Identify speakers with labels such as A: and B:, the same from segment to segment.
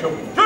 A: Show me.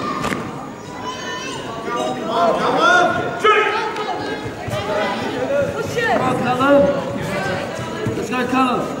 A: on, come on. Shoot! Come on, Let's go, on.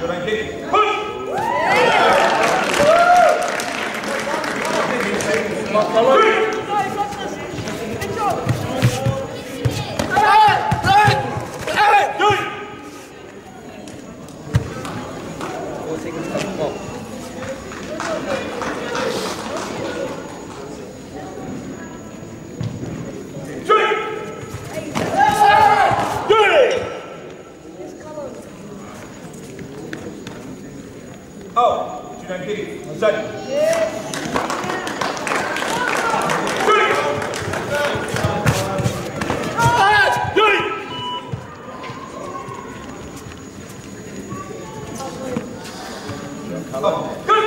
A: Jordan anh Thịnh Push! Three! Thank you. dân Good.